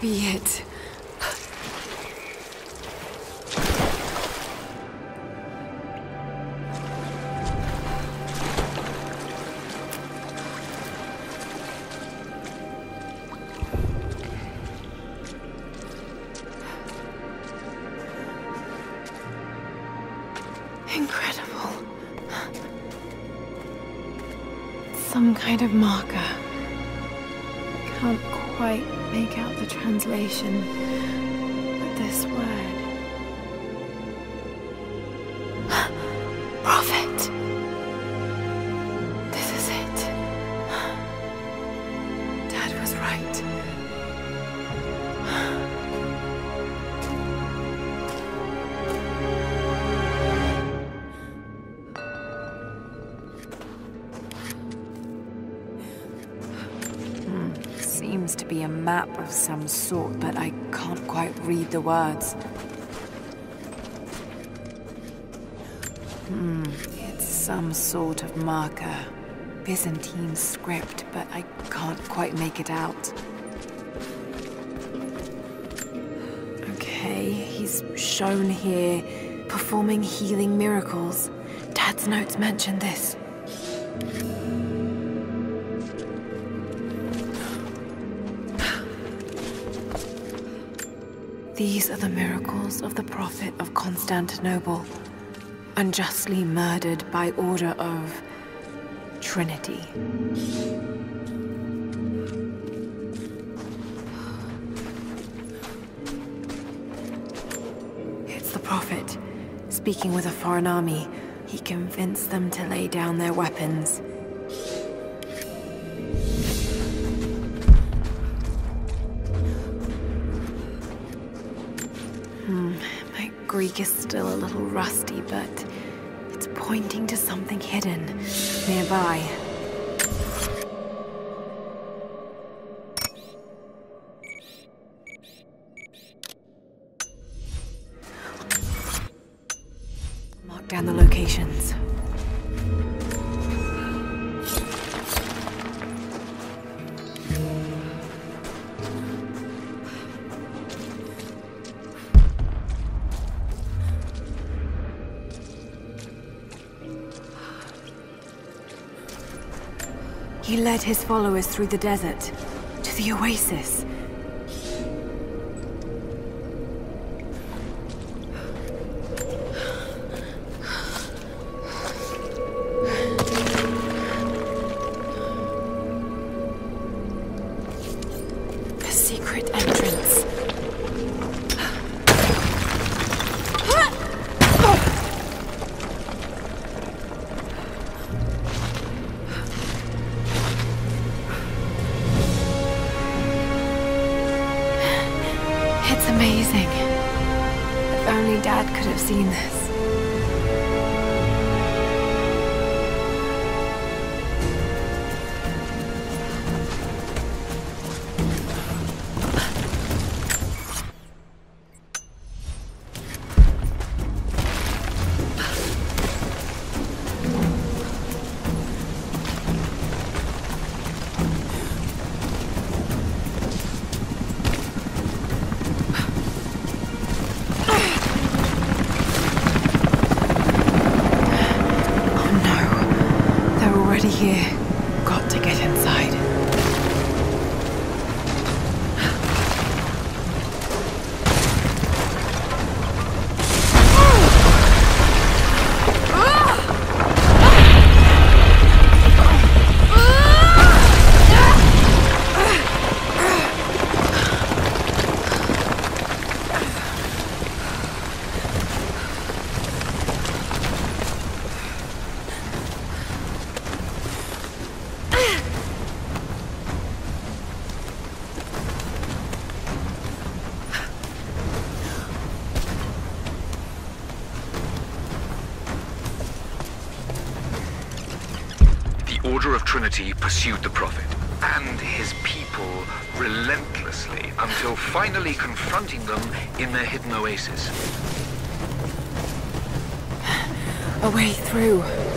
be it. But this word. Be a map of some sort, but I can't quite read the words. Hmm, it's some sort of marker. Byzantine script, but I can't quite make it out. Okay, he's shown here performing healing miracles. Dad's notes mention this. These are the miracles of the Prophet of Constantinople, unjustly murdered by order of Trinity. It's the Prophet, speaking with a foreign army. He convinced them to lay down their weapons. Greek is still a little rusty, but it's pointing to something hidden nearby. He led his followers through the desert to the oasis. Order of Trinity pursued the Prophet and his people relentlessly until finally confronting them in their hidden oasis. A way through.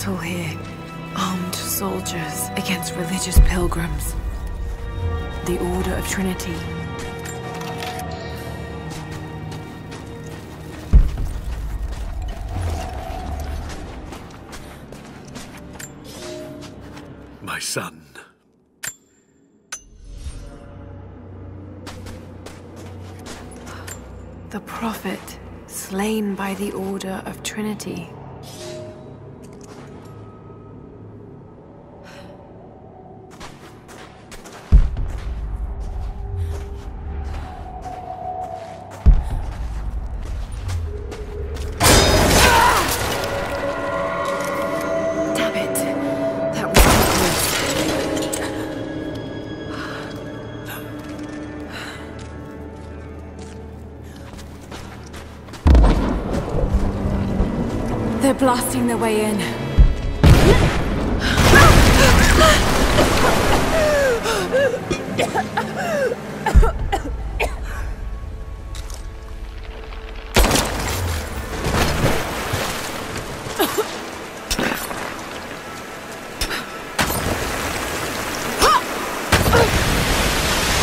Battle here. Armed soldiers against religious pilgrims. The Order of Trinity. My son. The Prophet, slain by the Order of Trinity. Way in.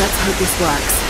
Let's hope this works.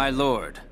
My lord.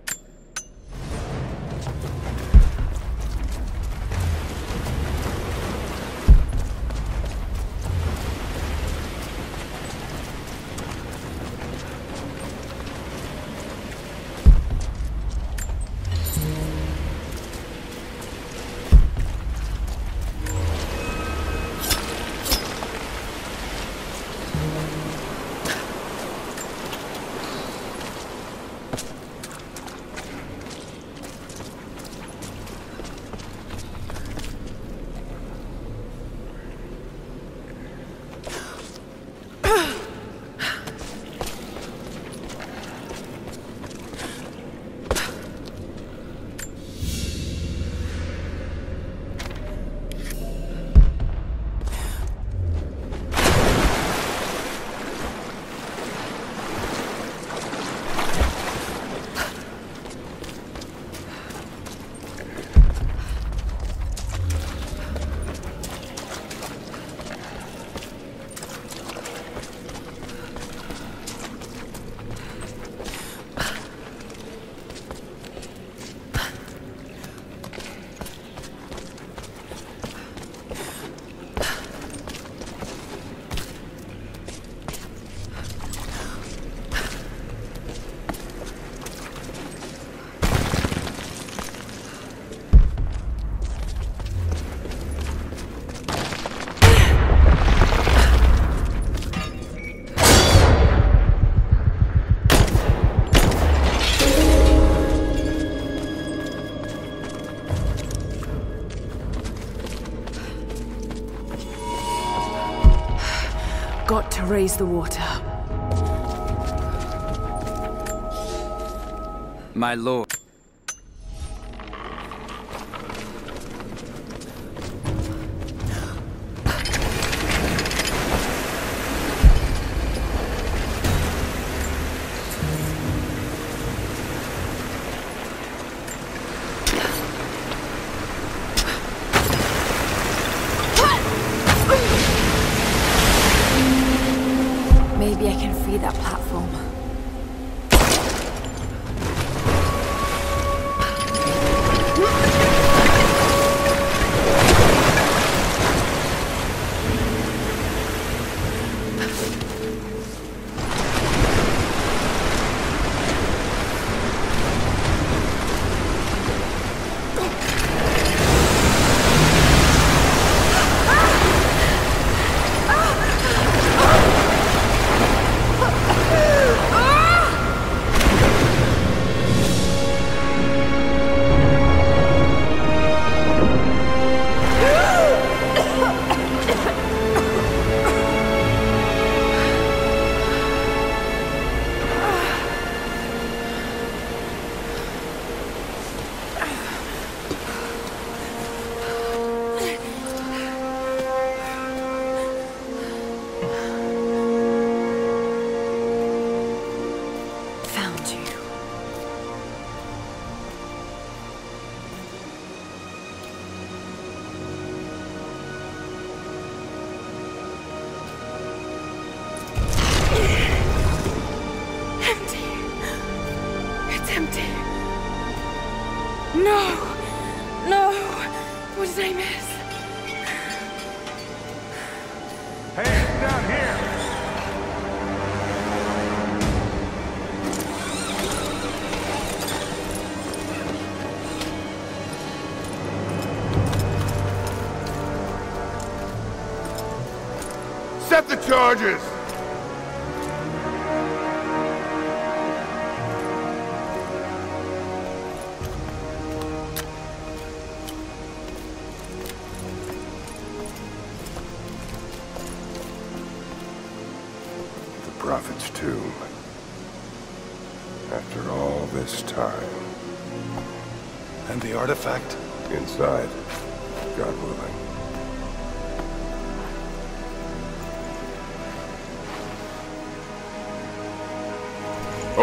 Raise the water. My lord. Charges! The Prophet's tomb. After all this time. And the artifact? Inside. God willing.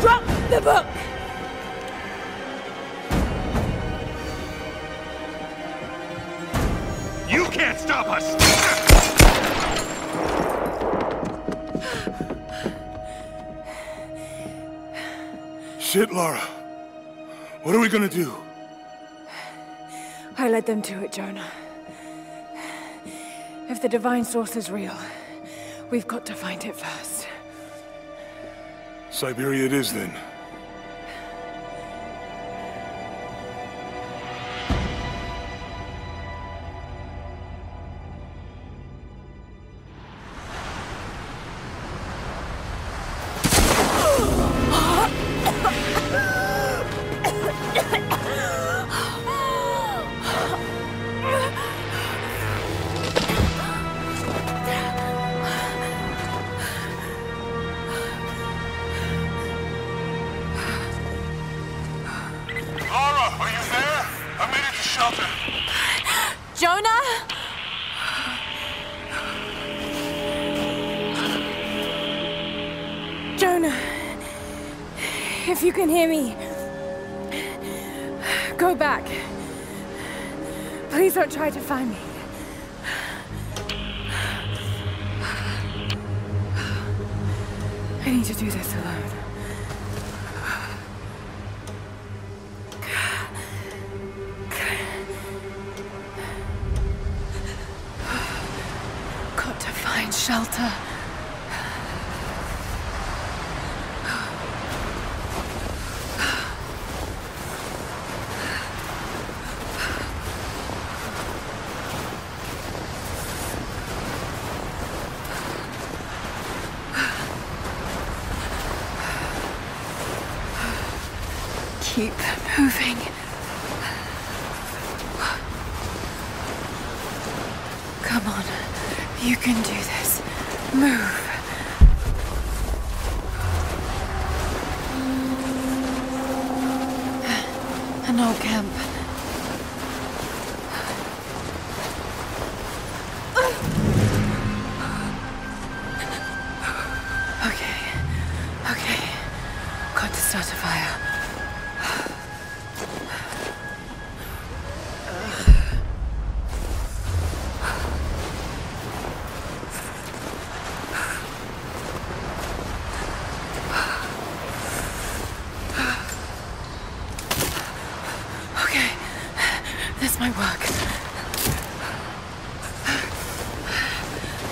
Drop the book! You can't stop us! Shit, Lara. What are we gonna do? I led them to it, Jonah. If the Divine Source is real, we've got to find it first. Siberia it is, then. Can hear me, go back. Please don't try to find me. I need to do this alone. Keep moving. Come on. You can do this. Move.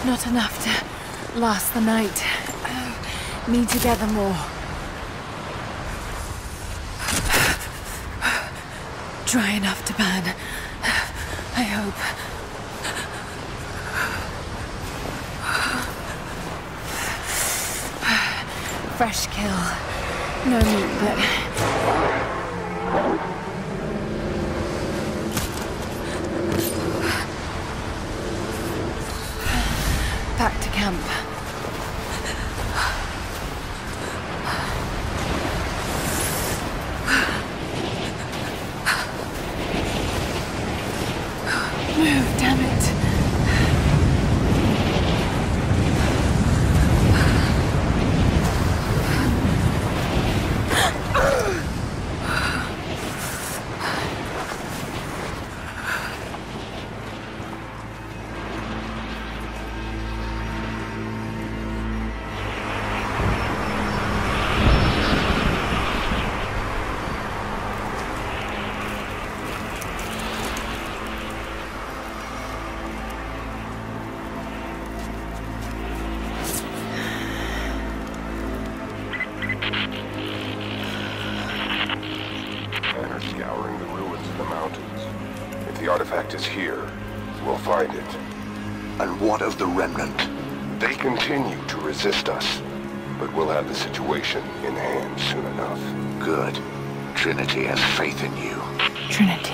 Not enough to last the night. Oh, need to gather more. Dry enough to burn. I hope. Fresh kill. No meat, but Back to faith in you. Trinity.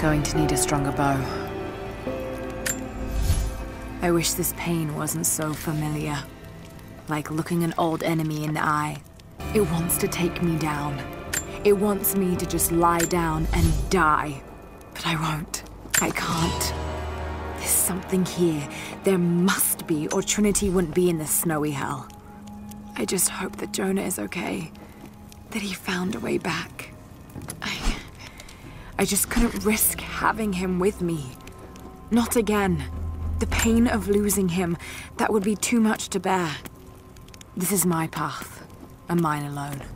Going to need a stronger bow. I wish this pain wasn't so familiar. Like looking an old enemy in the eye. It wants to take me down. It wants me to just lie down and die. But I won't. I can't. There's something here. There must be, or Trinity wouldn't be in this snowy hell. I just hope that Jonah is okay. That he found a way back. I... I just couldn't risk having him with me. Not again. The pain of losing him, that would be too much to bear. This is my path, and mine alone.